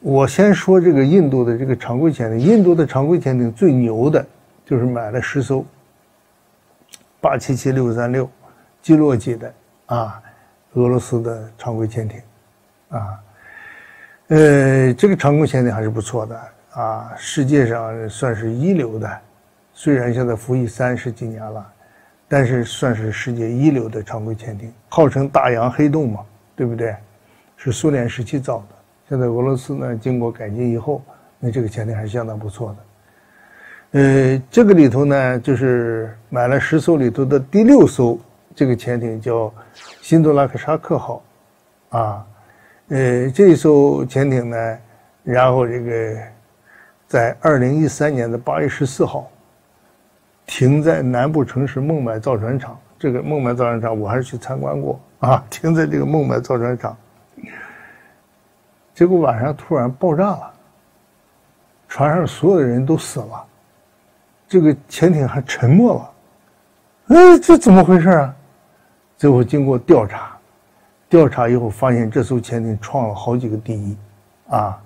我先说这个印度的这个常规潜艇，印度的常规潜艇最牛的就是买了十艘八七七六三六基洛级的啊，俄罗斯的常规潜艇啊，呃，这个常规潜艇还是不错的啊，世界上算是一流的，虽然现在服役三十几年了，但是算是世界一流的常规潜艇，号称大洋黑洞嘛，对不对？是苏联时期造的。现在俄罗斯呢，经过改进以后，那这个潜艇还是相当不错的。呃，这个里头呢，就是买了十艘里头的第六艘，这个潜艇叫“新多拉克沙克号”，啊，呃，这艘潜艇呢，然后这个在二零一三年的八月十四号停在南部城市孟买造船厂。这个孟买造船厂我还是去参观过啊，停在这个孟买造船厂。结果晚上突然爆炸了，船上所有的人都死了，这个潜艇还沉没了，哎，这怎么回事啊？最后经过调查，调查以后发现这艘潜艇创了好几个第一，啊，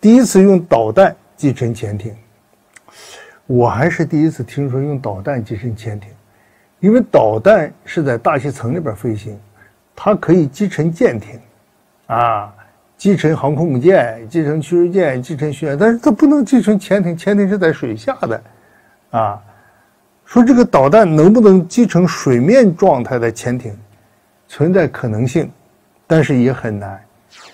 第一次用导弹击沉潜艇，我还是第一次听说用导弹击沉潜艇，因为导弹是在大气层里边飞行，它可以击沉舰艇，啊。击沉航空母舰、击沉驱逐舰、击沉巡洋，但是它不能击沉潜艇，潜艇是在水下的，啊，说这个导弹能不能击沉水面状态的潜艇，存在可能性，但是也很难，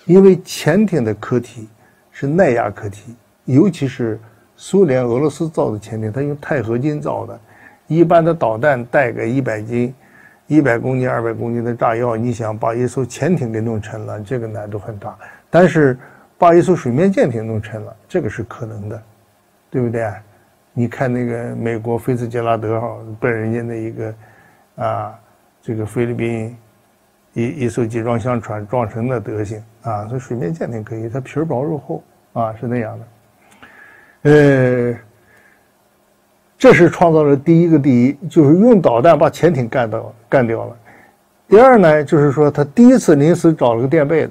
因为潜艇的壳体是耐压壳体，尤其是苏联、俄罗斯造的潜艇，它用钛合金造的，一般的导弹带个一百斤。一百公斤、二百公斤的炸药，你想把一艘潜艇给弄沉了，这个难度很大。但是把一艘水面舰艇弄沉了，这个是可能的，对不对？你看那个美国菲茨杰拉德号被人家的一个啊，这个菲律宾一一艘集装箱船撞成那德行啊，所以水面舰艇可以，它皮儿薄肉厚啊，是那样的。呃。这是创造了第一个第一，就是用导弹把潜艇干到干掉了。第二呢，就是说他第一次临时找了个垫背的，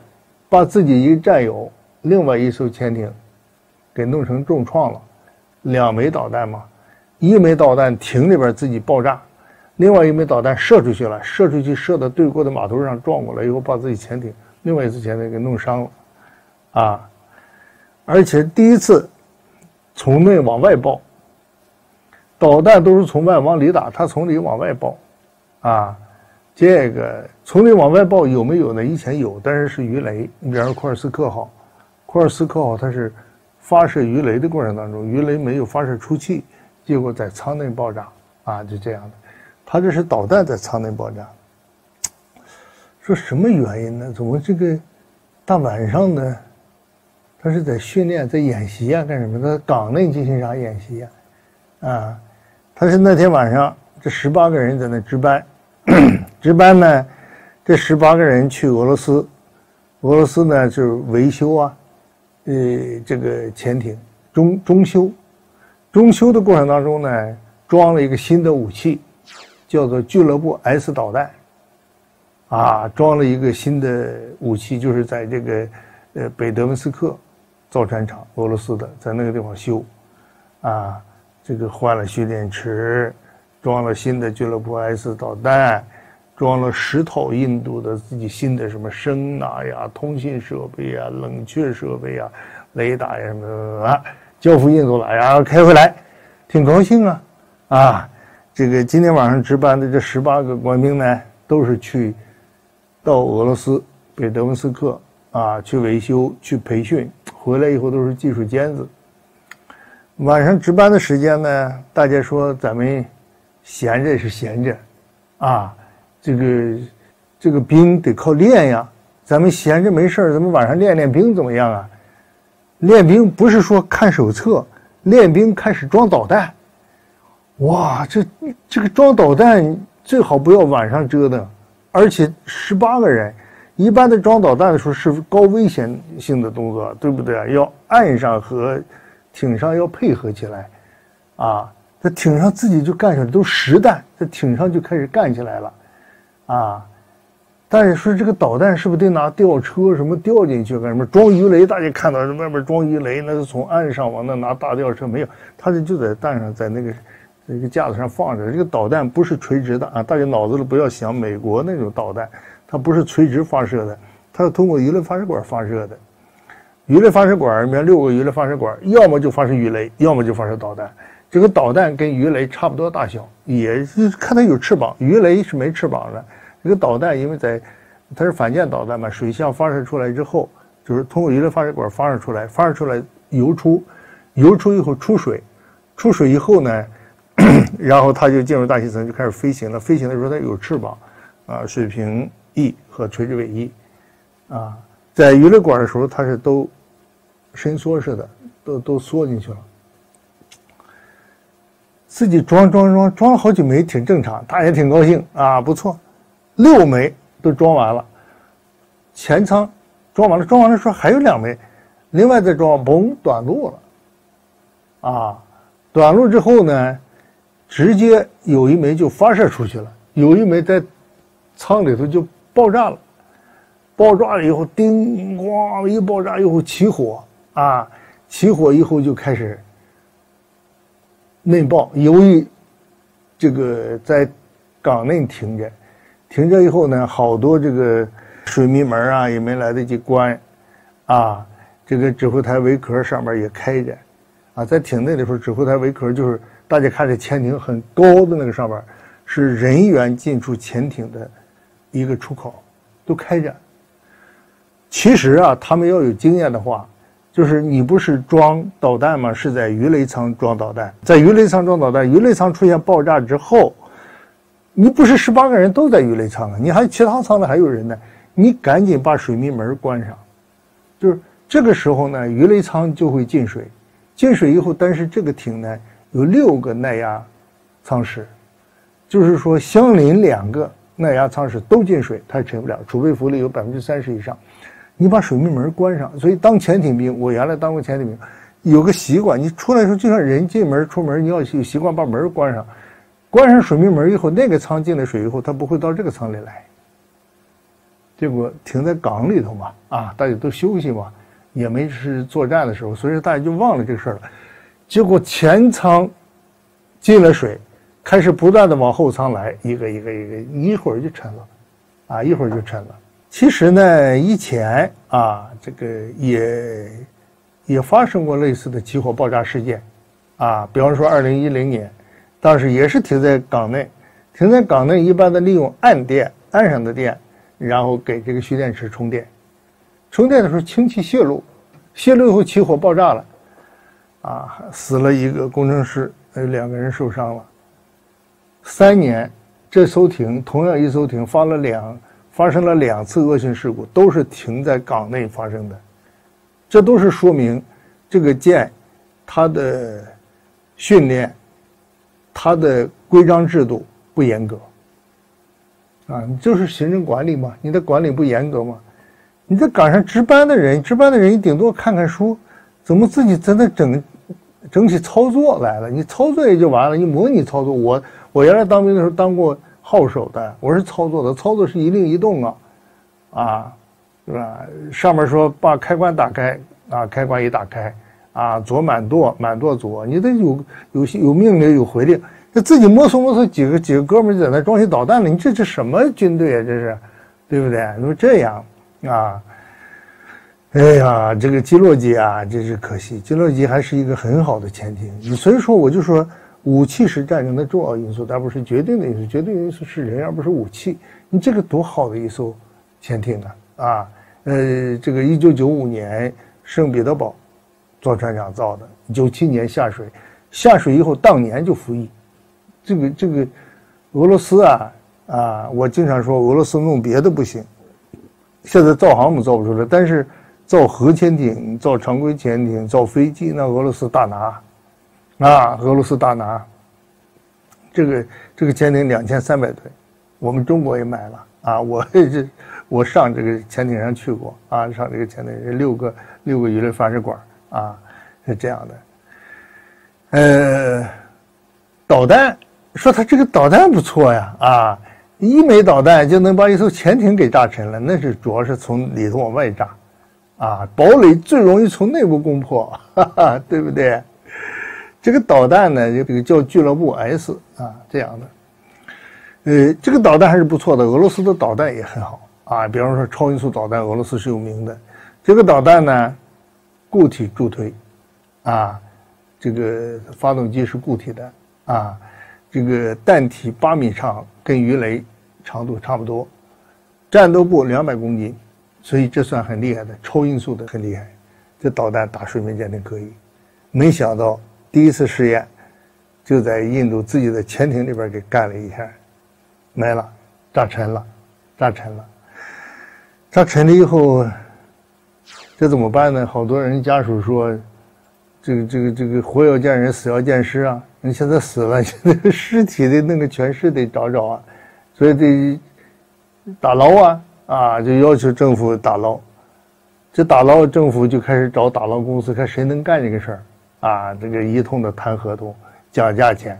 把自己一个战友另外一艘潜艇给弄成重创了，两枚导弹嘛，一枚导弹艇里边自己爆炸，另外一枚导弹射出去了，射出去射到对过的码头上撞过来以后，把自己潜艇另外一艘潜艇给弄伤了，啊，而且第一次从内往外爆。导弹都是从外往里打，它从里往外爆，啊，这个从里往外爆有没有呢？以前有，但是是鱼雷。你比方说库尔斯克号，库尔斯克号它是发射鱼雷的过程当中，鱼雷没有发射出去，结果在舱内爆炸，啊，就这样的。它这是导弹在舱内爆炸，说什么原因呢？怎么这个大晚上的，他是在训练，在演习啊？干什么？在港内进行啥演习呀？啊？他是那天晚上，这十八个人在那值班，值班呢，这十八个人去俄罗斯，俄罗斯呢就是维修啊，呃，这个潜艇中中修，中修的过程当中呢，装了一个新的武器，叫做俱乐部 S 导弹，啊，装了一个新的武器，就是在这个呃北德文斯克造船厂，俄罗斯的，在那个地方修，啊。这个换了蓄电池，装了新的俱乐部 S 导弹，装了十套印度的自己新的什么声呐呀、通信设备呀、冷却设备呀、雷达呀什么什么，交付印度了，然后开回来，挺高兴啊！啊，这个今天晚上值班的这十八个官兵呢，都是去到俄罗斯北德文斯克啊去维修、去培训，回来以后都是技术尖子。晚上值班的时间呢，大家说咱们闲着也是闲着，啊，这个这个兵得靠练呀。咱们闲着没事咱们晚上练练兵怎么样啊？练兵不是说看手册，练兵开始装导弹。哇，这这个装导弹最好不要晚上折腾，而且十八个人，一般的装导弹的时候是高危险性的动作，对不对？要岸上和。艇上要配合起来，啊，在艇上自己就干起来，都实弹，在艇上就开始干起来了，啊，但是说这个导弹是不是得拿吊车什么吊进去干什么？装鱼雷，大家看到这外面装鱼雷，那是从岸上往那拿大吊车没有，它是就在弹上，在那个那个架子上放着。这个导弹不是垂直的啊，大家脑子里不要想美国那种导弹，它不是垂直发射的，它是通过鱼雷发射管发射的。鱼雷发射管里面六个鱼雷发射管，要么就发射鱼雷，要么就发射导弹。这个导弹跟鱼雷差不多大小，也是看它有翅膀，鱼雷是没翅膀的。这个导弹因为在它是反舰导弹嘛，水下发射出来之后，就是通过鱼雷发射管发射出来，发射出来游出，游出以后出水，出水以后呢，然后它就进入大气层就开始飞行了。飞行的时候它有翅膀，啊，水平翼和垂直尾翼，啊，在鱼雷管的时候它是都伸缩似的，都都缩进去了。自己装装装装了好几枚，挺正常，他也挺高兴啊，不错，六枚都装完了，前舱装完了，装完了说还有两枚，另外再装，嘣，短路了，啊，短路之后呢，直接有一枚就发射出去了，有一枚在舱里头就爆炸了，爆炸了以后，叮咣一爆炸以后起火啊，起火以后就开始。内爆，由于这个在港内停着，停着以后呢，好多这个水密门啊也没来得及关，啊，这个指挥台围壳上面也开着，啊，在艇内的时候，指挥台围壳就是大家看这潜艇很高的那个上面，是人员进出潜艇的一个出口，都开着。其实啊，他们要有经验的话。就是你不是装导弹吗？是在鱼雷舱装导弹，在鱼雷舱装导弹，鱼雷舱出现爆炸之后，你不是十八个人都在鱼雷舱啊？你还其他舱里还有人呢，你赶紧把水密门关上。就是这个时候呢，鱼雷舱就会进水，进水以后，但是这个艇呢有六个耐压舱室，就是说相邻两个耐压舱室都进水，它沉不了，储备浮力有百分之三十以上。你把水密门关上，所以当潜艇兵，我原来当过潜艇兵，有个习惯，你出来的时候就像人进门出门，你要有习惯把门关上，关上水密门以后，那个舱进了水以后，它不会到这个舱里来。结果停在港里头嘛，啊，大家都休息嘛，也没是作战的时候，所以说大家就忘了这事儿了。结果前舱进了水，开始不断的往后舱来，一个一个一个，一会儿就沉了，啊，一会儿就沉了。其实呢，以前啊，这个也也发生过类似的起火爆炸事件，啊，比方说二零一零年，当时也是停在港内，停在港内，一般的利用岸电，岸上的电，然后给这个蓄电池充电，充电的时候氢气泄露，泄露以后起火爆炸了，啊，死了一个工程师，还有两个人受伤了。三年，这艘艇同样一艘艇发了两。发生了两次恶性事故，都是停在港内发生的，这都是说明这个舰它的训练、它的规章制度不严格啊！你就是行政管理嘛，你的管理不严格嘛？你在港上值班的人，值班的人你顶多看看书，怎么自己在那整整起操作来了？你操作也就完了，你模拟操作。我我原来当兵的时候当过。号手的，我是操作的，操作是一令一动啊，啊，是吧？上面说把开关打开，啊，开关一打开，啊，左满舵，满舵左，你得有有有命令有回令，那自己摸索摸索，几个几个哥们在那装起导弹了，你这这什么军队啊？这是，对不对？你说这样啊，哎呀，这个基洛基啊，真是可惜，基洛基还是一个很好的潜艇，所以说我就说。武器是战争的重要因素，但不是决定的因素。决定因素是人，而不是武器。你这个多好的一艘潜艇啊！啊，呃，这个一九九五年圣彼得堡做船长造的，九七年下水，下水以后当年就服役。这个这个俄罗斯啊啊，我经常说俄罗斯弄别的不行，现在造航母造不出来，但是造核潜艇、造常规潜艇、造飞机，那俄罗斯大拿。啊，俄罗斯大拿，这个这个潜艇两千三百吨，我们中国也买了啊！我这我上这个潜艇上去过啊，上这个潜艇六个六个鱼雷发射管啊，是这样的。呃，导弹说它这个导弹不错呀啊，一枚导弹就能把一艘潜艇给炸沉了，那是主要是从里头往外炸，啊，堡垒最容易从内部攻破，哈哈，对不对？这个导弹呢，这个叫俱乐部 S 啊，这样的，呃，这个导弹还是不错的，俄罗斯的导弹也很好啊，比方说超音速导弹，俄罗斯是有名的。这个导弹呢，固体助推，啊，这个发动机是固体的啊。这个弹体八米长，跟鱼雷长度差不多，战斗部两百公斤，所以这算很厉害的，超音速的很厉害。这导弹打水面舰艇可以，没想到第一次试验就在印度自己的潜艇里边给干了一下，没了，炸沉了，炸沉了，炸沉了以后，这怎么办呢？好多人家属说，这个这个这个活要见人，死要见尸啊。你现在死了，现 在尸体的那个全尸得找找啊，所以得打捞啊啊，就要求政府打捞。这打捞政府就开始找打捞公司，看谁能干这个事儿啊。这个一通的谈合同、讲价钱，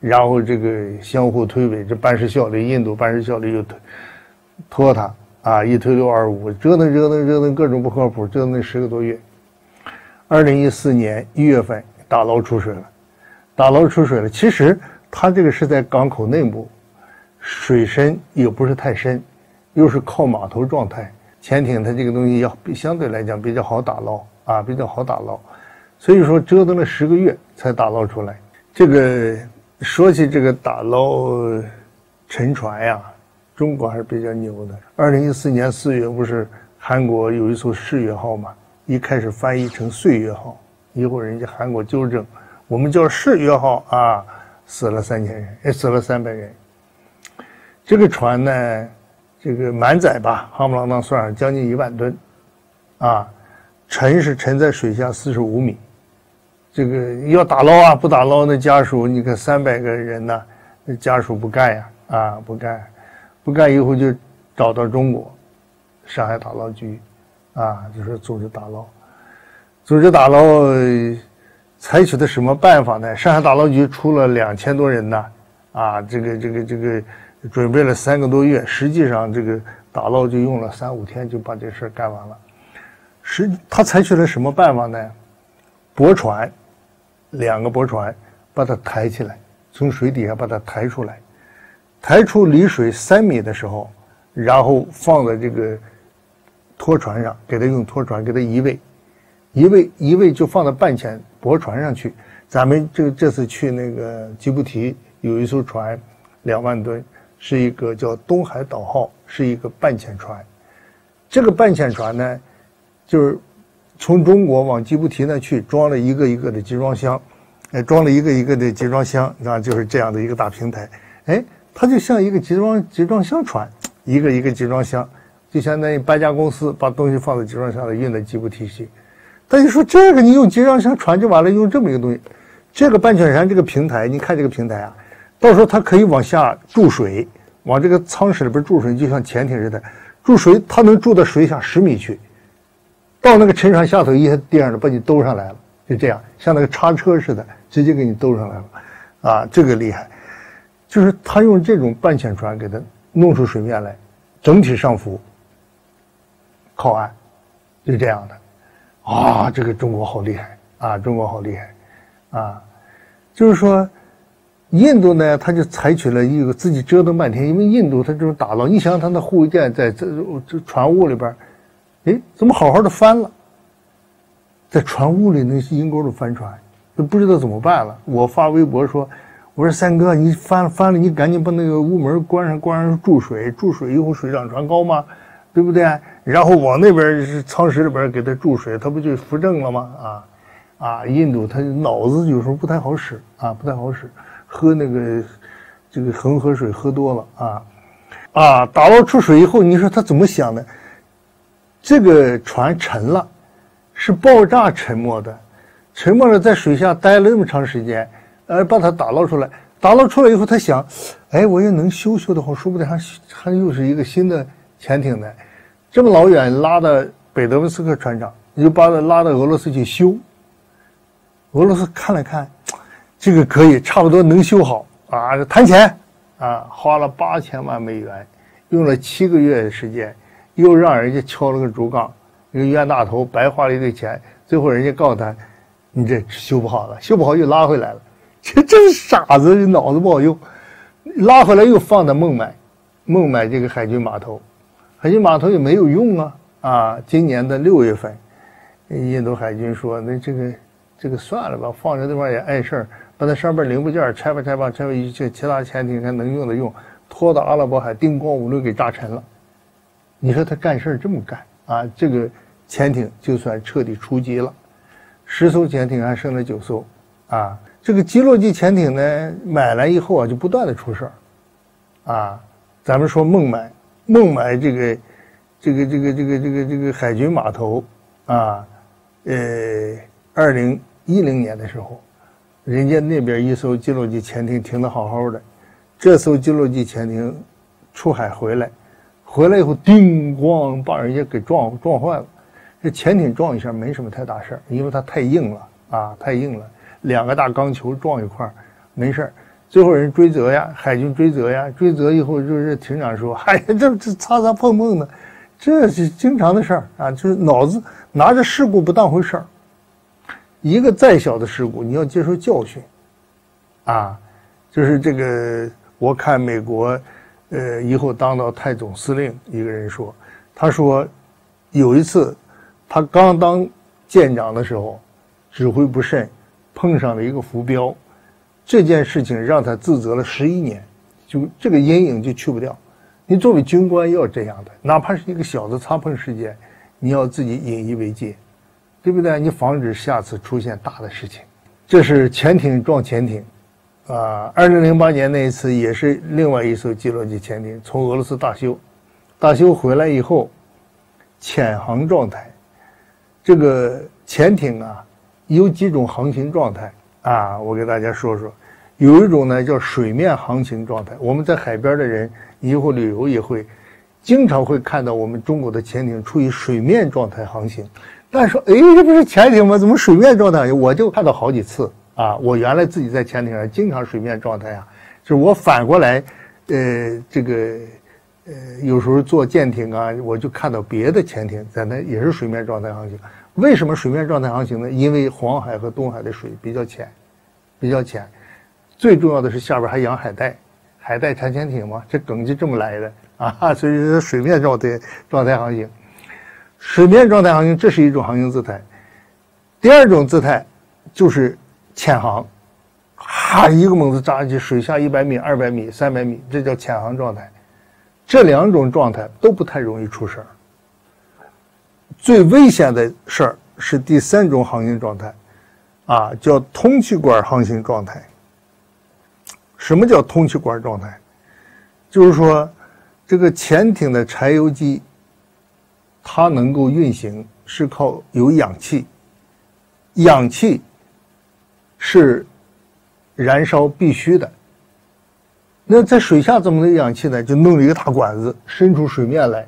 然后这个相互推诿，这办事效率，印度办事效率又拖拖沓啊，一推六二五，折腾折腾折腾，各种不靠谱，折腾十个多月。二零一四年一月份，打捞出水了。打捞出水了，其实它这个是在港口内部，水深也不是太深，又是靠码头状态，潜艇它这个东西要相对来讲比较好打捞啊，比较好打捞，所以说折腾了十个月才打捞出来。这个说起这个打捞沉船呀，中国还是比较牛的。二零一四年四月不是韩国有一艘世越号嘛，一开始翻译成岁月号，一会人家韩国纠正。我们叫世越号啊，死了三千人，也死了三百人。这个船呢，这个满载吧，夯不啷当算上将近一万吨，啊，沉是沉在水下四十五米。这个要打捞啊，不打捞那家属，你看三百个人呢，那家属不干呀，啊，不干，不干以后就找到中国，上海打捞局，啊，就是组织打捞，组织打捞。采取的什么办法呢？上海打捞局出了两千多人呢，啊，这个这个这个准备了三个多月，实际上这个打捞就用了三五天就把这事儿干完了。实他采取了什么办法呢？驳船，两个驳船把它抬起来，从水底下把它抬出来，抬出离水三米的时候，然后放在这个拖船上，给它用拖船给它移位，移位移位就放到半潜。驳船上去，咱们这这次去那个吉布提有一艘船，两万吨，是一个叫东海岛号，是一个半潜船。这个半潜船呢，就是从中国往吉布提那去，装了一个一个的集装箱，哎，装了一个一个的集装箱，然后就是这样的一个大平台，哎，它就像一个集装集装箱船，一个一个集装箱，就相当于搬家公司把东西放在集装箱里运到吉布提去。但你说：“这个你用集装箱船就完了，用这么一个东西，这个半泉山这个平台，你看这个平台啊，到时候它可以往下注水，往这个舱室里边注水，就像潜艇似的，注水它能注到水下十米去，到那个沉船下头一下地上了，把你兜上来了，就这样，像那个叉车似的，直接给你兜上来了，啊，这个厉害，就是他用这种半潜船给它弄出水面来，整体上浮，靠岸，就这样的。”啊，这个中国好厉害啊！中国好厉害，啊，就是说，印度呢，他就采取了一个自己折腾半天，因为印度他这种打捞，你想他那护卫舰在这这船坞里边，哎，怎么好好的翻了，在船坞里那些阴沟里翻船，就不知道怎么办了。我发微博说，我说三哥，你翻翻了，你赶紧把那个屋门关上，关上注水，注水以后水涨船高吗？对不对？然后往那边是舱室里边给他注水，他不就扶正了吗？啊，啊，印度他脑子有时候不太好使啊，不太好使，喝那个这个恒河水喝多了啊，啊，打捞出水以后，你说他怎么想的？这个船沉了，是爆炸沉没的，沉没了在水下待了那么长时间，呃，把它打捞出来，打捞出来以后，他想，哎，我要能修修的话，说不定还还又是一个新的。潜艇呢，这么老远拉到北德文斯克船长，你就把它拉到俄罗斯去修。俄罗斯看了看，这个可以，差不多能修好啊，谈钱啊，花了八千万美元，用了七个月的时间，又让人家敲了个竹杠，一个冤大头，白花了一堆钱，最后人家告诉他，你这修不好了，修不好又拉回来了，这真是傻子，脑子不好用，拉回来又放在孟买，孟买这个海军码头，海军码头也没有用啊啊！今年的六月份，印度海军说，那这个这个算了吧，放这地方也碍事儿。把那上边零部件拆吧拆吧拆吧，一些其他潜艇还能用的用，拖到阿拉伯海，叮咣五六给炸沉了。你说他干事这么干啊？这个潜艇就算彻底出击了，十艘潜艇还剩了九艘，啊，这个基洛级潜艇呢买来以后啊就不断的出事儿，啊，咱们说孟买，孟买这个这个这个这个这个这个海军码头啊，呃，二零一零年的时候。人家那边一艘基洛级潜艇停的好好的，这艘基洛级潜艇出海回来，回来以后叮咣把人家给撞撞坏了。这潜艇撞一下没什么太大事儿，因为它太硬了啊，太硬了，两个大钢球撞一块儿没事儿。最后人追责呀，海军追责呀，追责以后就是艇长说：“哎呀，这这擦擦碰碰的，这是经常的事儿啊，就是脑子拿着事故不当回事儿。”一个再小的事故，你要接受教训，啊，就是这个。我看美国，呃，以后当到太总司令一个人说，他说，有一次，他刚当舰长的时候，指挥不慎，碰上了一个浮标，这件事情让他自责了十一年，就这个阴影就去不掉。你作为军官要这样的，哪怕是一个小的擦碰事件，你要自己引以为戒。对不对？你防止下次出现大的事情。这是潜艇撞潜艇，啊，二零零八年那一次也是另外一艘基洛级潜艇从俄罗斯大修，大修回来以后，潜航状态。这个潜艇啊，有几种航行状态啊，我给大家说说。有一种呢叫水面航行状态，我们在海边的人以后旅游也会经常会看到我们中国的潜艇处于水面状态航行。但说，哎，这不是潜艇吗？怎么水面状态？我就看到好几次啊！我原来自己在潜艇上经常水面状态啊，就是我反过来，呃，这个，呃，有时候坐舰艇啊，我就看到别的潜艇在那也是水面状态航行。为什么水面状态航行呢？因为黄海和东海的水比较浅，比较浅。最重要的是下边还养海带，海带产潜艇嘛，这梗就这么来的啊！所以说水面状态状态航行。水面状态航行，这是一种航行姿态。第二种姿态就是潜航，哈，一个猛子扎进去，水下一百米、二百米、三百米，这叫潜航状态。这两种状态都不太容易出事儿。最危险的事儿是第三种航行状态，啊，叫通气管航行状态。什么叫通气管状态？就是说，这个潜艇的柴油机。它能够运行是靠有氧气，氧气是燃烧必须的。那在水下怎么的氧气呢？就弄了一个大管子伸出水面来，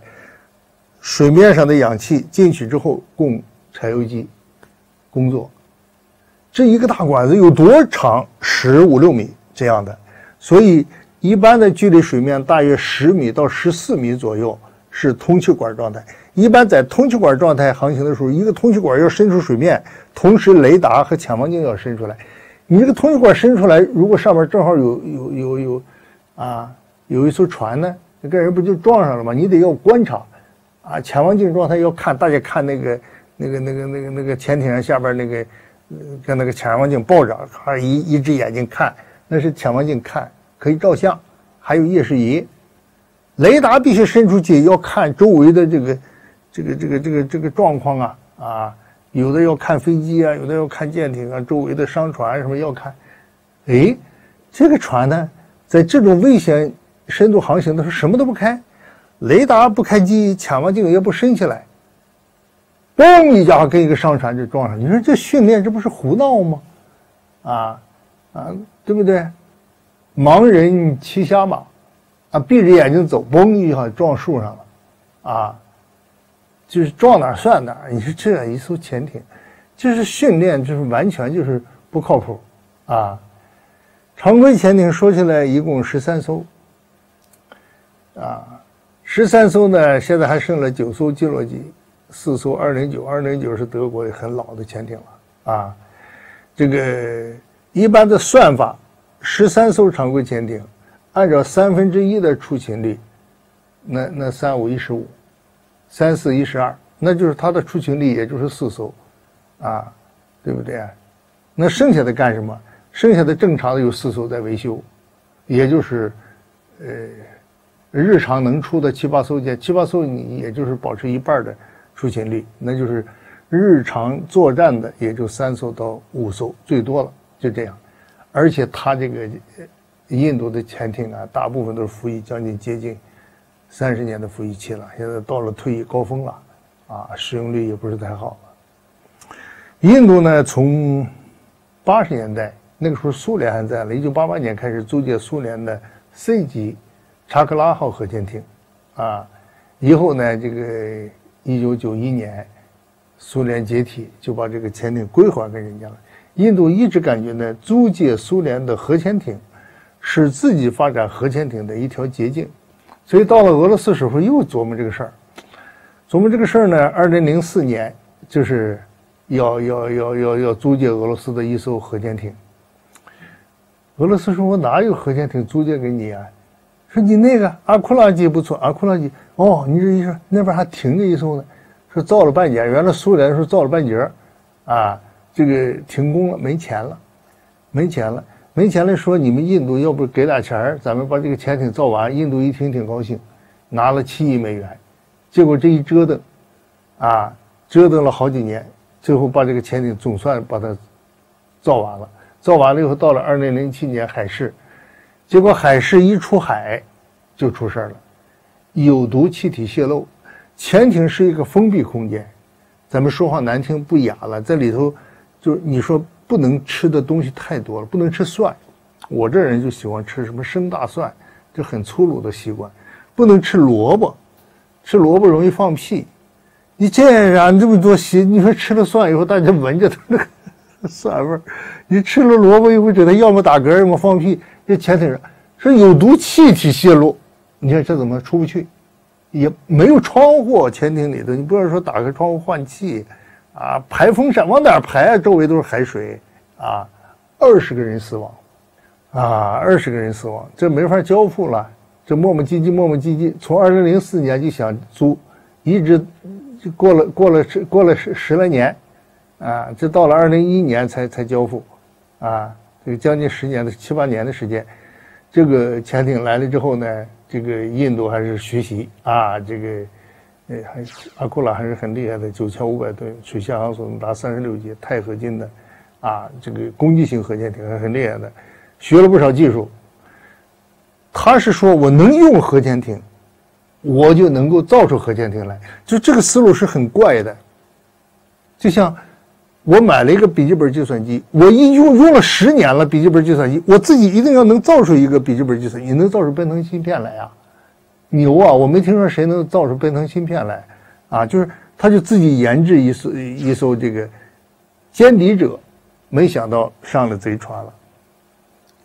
水面上的氧气进去之后供柴油机工作。这一个大管子有多长？十五六米这样的，所以一般的距离水面大约十米到十四米左右是通气管状态。一般在通气管状态航行的时候，一个通气管要伸出水面，同时雷达和潜望镜要伸出来。你这个通气管伸出来，如果上面正好有有有有，啊，有一艘船呢，那个人不就撞上了吗？你得要观察，啊，潜望镜状态要看，大家看那个那个那个那个那个潜艇上下边那个，跟那个潜望镜抱着，还一一只眼睛看，那是潜望镜看，可以照相，还有夜视仪，雷达必须伸出去要看周围的这个。这个这个这个这个状况啊啊，有的要看飞机啊，有的要看舰艇啊，周围的商船什么要看。哎，这个船呢，在这种危险深度航行的时候，什么都不开，雷达不开机，潜望镜也不升起来，嘣一家跟一个商船就撞上。你说这训练这不是胡闹吗？啊啊，对不对？盲人骑瞎马，啊，闭着眼睛走，嘣一下撞树上了，啊。就是撞哪算哪，你说这样一艘潜艇，就是训练，就是完全就是不靠谱啊！常规潜艇说起来一共十三艘啊，十三艘呢，现在还剩了九艘基洛级，四艘二零九，二零九是德国很老的潜艇了啊。这个一般的算法，十三艘常规潜艇，按照三分之一的出勤率，那那三五一十五，三四一十二，那就是它的出勤率也就是四艘，啊，对不对啊？那剩下的干什么？剩下的正常的有四艘在维修，也就是，呃，日常能出的七八艘舰，七八艘你也就是保持一半的出勤率，那就是日常作战的也就三艘到五艘最多了，就这样。而且它这个印度的潜艇啊，大部分都是服役将近接近三十年的服役期了，现在到了退役高峰了，啊，使用率也不是太好了。印度呢，从八十年代。那个时候苏联还在了，一九八八年开始租借苏联的 C 级查克拉号核潜艇，啊，以后呢，这个一九九一年苏联解体，就把这个潜艇归还给人家了。印度一直感觉呢，租借苏联的核潜艇是自己发展核潜艇的一条捷径，所以到了俄罗斯时候又琢磨这个事儿，琢磨这个事儿呢，二零零四年就是要要要要要租借俄罗斯的一艘核潜艇。俄罗斯说：“我哪有核潜艇租借给你啊？说你那个阿库拉级不错，阿库拉级哦，你这一说那边还停着一艘呢，说造了半截，原来苏联说造了半截啊，这个停工了，没钱了，没钱了，没钱了。说你们印度要不给点钱儿咱们把这个潜艇造完。印度一听挺高兴，拿了七亿美元，结果这一折腾，啊，折腾了好几年，最后把这个潜艇总算把它造完了。”造完了以后，到了二零零七年海试，结果海试一出海，就出事儿了，有毒气体泄漏。潜艇是一个封闭空间，咱们说话难听不雅了，在里头，就是你说不能吃的东西太多了，不能吃蒜，我这人就喜欢吃什么生大蒜，这很粗鲁的习惯，不能吃萝卜，吃萝卜容易放屁。你这染这么多习，你说吃了蒜以后，大家闻着都那个。蒜味儿，你吃了萝卜以后，觉得要么打嗝，要么放屁。这潜艇上说有毒气体泄露，你看这怎么出不去？也没有窗户，潜艇里头，你不要说打开窗户换气，啊，排风扇往哪排啊？周围都是海水，啊，二十个人死亡，啊，二十个人死亡，这没法交付了。这磨磨唧唧，磨磨唧唧，从二零零四年就想租，一直就过了过了十过了十十来年。啊，这到了二零一一年才才交付，啊，这个将近十年的七八年的时间，这个潜艇来了之后呢，这个印度还是学习啊，这个，哎，还阿库拉还是很厉害的，九千五百吨，水下航速能达三十六节，钛合金的，啊，这个攻击型核潜艇还很厉害的，学了不少技术。他是说我能用核潜艇，我就能够造出核潜艇来，就这个思路是很怪的，就像。我买了一个笔记本计算机，我一用用了十年了。笔记本计算机，我自己一定要能造出一个笔记本计算机，能造出奔腾芯片来呀！牛啊！我没听说谁能造出奔腾芯片来，啊，就是他就自己研制一艘一艘这个歼敌者，没想到上了贼船了。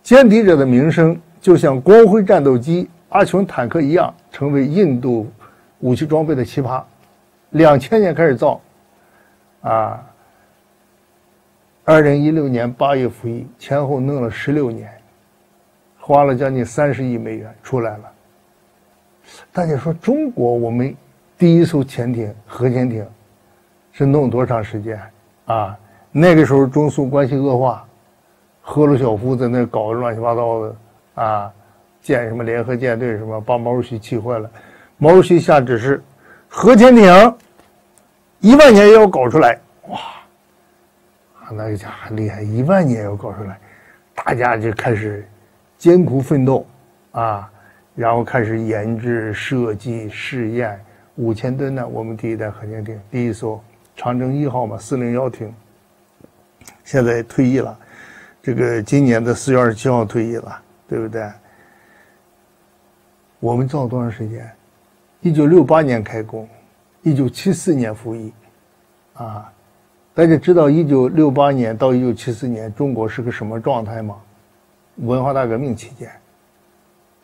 歼敌者的名声就像光辉战斗机、阿琼坦克一样，成为印度武器装备的奇葩。两千年开始造，啊。二零一六年八月服役，前后弄了十六年，花了将近三十亿美元出来了。大家说中国我们第一艘潜艇核潜艇是弄多长时间啊？那个时候中苏关系恶化，赫鲁晓夫在那搞乱七八糟的啊，建什么联合舰队什么，把毛主席气坏了。毛主席下指示，核潜艇一万年也要搞出来，哇！那个家伙厉害，一万年也要搞出来，大家就开始艰苦奋斗啊，然后开始研制、设计、试验。五千吨呢，我们第一代核潜艇，第一艘长征一号嘛，四零幺艇，现在退役了，这个今年的四月二十七号退役了，对不对？我们造多长时间？一九六八年开工，一九七四年服役，啊。大家知道一九六八年到一九七四年中国是个什么状态吗？文化大革命期间。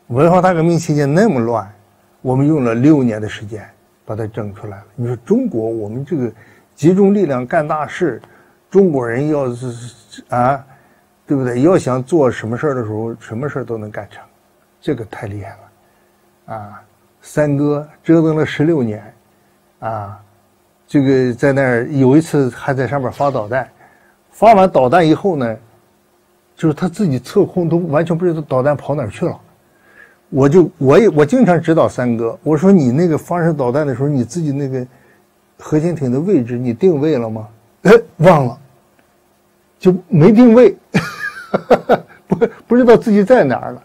文化大革命期间那么乱，我们用了六年的时间把它整出来了。你说中国，我们这个集中力量干大事，中国人要是啊，对不对？要想做什么事儿的时候，什么事儿都能干成，这个太厉害了，啊！三哥折腾了十六年，啊，这个在那儿有一次还在上面发导弹，发完导弹以后呢，就是他自己测控都完全不知道导弹跑哪儿去了。我就我也我经常指导三哥，我说你那个发射导弹的时候，你自己那个核潜艇的位置你定位了吗？哎，忘了，就没定位，不不知道自己在哪儿了。